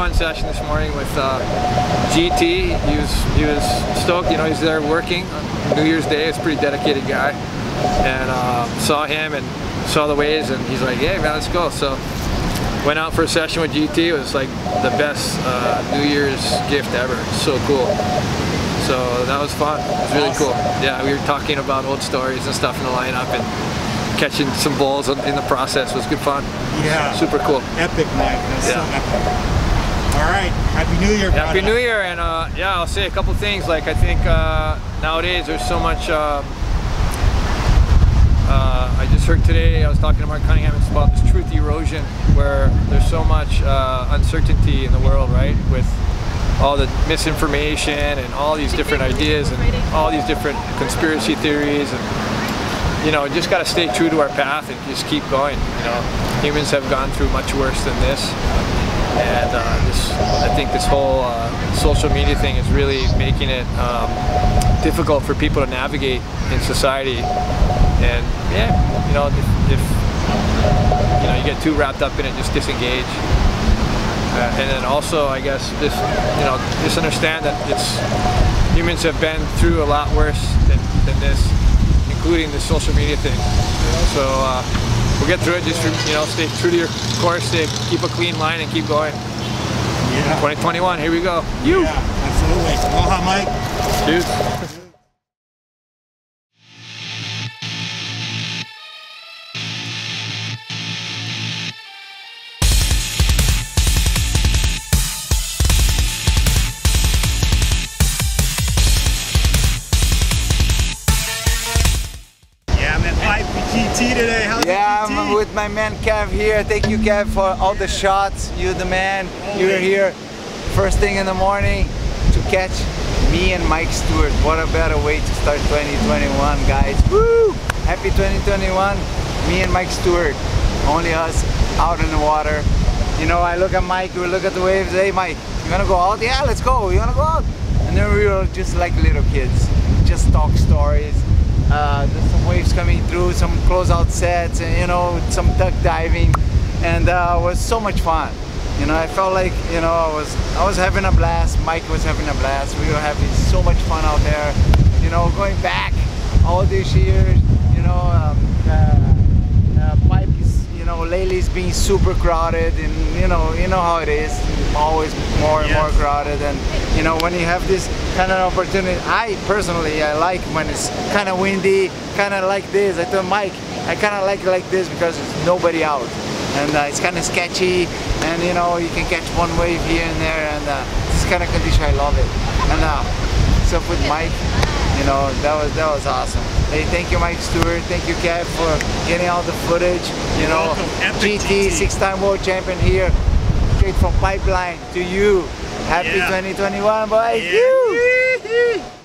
fun session this morning with uh, GT. He was he was stoked. You know, he's there working on New Year's Day. He's a pretty dedicated guy, and uh, saw him and saw the waves, and he's like, "Hey man, let's go." So went out for a session with GT. It was like the best uh, New Year's gift ever. So cool. So that was fun. It was really cool. Yeah, we were talking about old stories and stuff in the lineup and catching some balls in the process was good fun. Yeah. Super cool. Epic, Mike. That's yeah. so epic. All right. Happy New Year. Happy New Year, and uh, yeah, I'll say a couple things. Like I think uh, nowadays there's so much. Um, uh, I just heard today, I was talking to Mark Cunningham, it's about this truth erosion where there's so much uh, uncertainty in the world, right? With all the misinformation and all these different ideas and all these different conspiracy theories and you know, just got to stay true to our path and just keep going. You know, humans have gone through much worse than this, and think this whole uh, social media thing is really making it um, difficult for people to navigate in society. And yeah, you know, if, if you know you get too wrapped up in it, just disengage. Uh, and then also, I guess, just you know, just understand that it's humans have been through a lot worse than, than this, including the social media thing. So uh, we'll get through it. Just you know, stay true to your course, stay, keep a clean line, and keep going. Yeah. 2021, here we go. You. Yeah, absolutely. Aloha, Mike. Cheers. Today. How's yeah, I'm with my man Kev here. Thank you, Kev, for all the shots. You're the man. You're here first thing in the morning to catch me and Mike Stewart. What a better way to start 2021, guys. Woo! Happy 2021. Me and Mike Stewart. Only us out in the water. You know, I look at Mike, we look at the waves. Hey, Mike, you wanna go out? Yeah, let's go. You wanna go out? And then we were just like little kids. Just talk stories uh, there's some waves coming through, some closeout sets, and you know, some duck diving, and uh, it was so much fun. You know, I felt like you know I was I was having a blast. Mike was having a blast. We were having so much fun out there. You know, going back all these years. You know, um, uh, uh, pipe is you know lately it's being super crowded, and you know you know how it is. Always more and more crowded, and you know when you have this kind of opportunity. I personally, I like when it's kind of windy, kind of like this. I told Mike, I kind of like it like this because there's nobody out. And uh, it's kind of sketchy, and you know, you can catch one wave here and there, and uh, this kind of condition, I love it. And uh, so with Mike, you know, that was that was awesome. Hey, thank you, Mike Stewart. Thank you, Kev, for getting all the footage. You know, GT, six-time world champion here, straight from Pipeline to you. Happy yeah. 2021, boys. Yeah.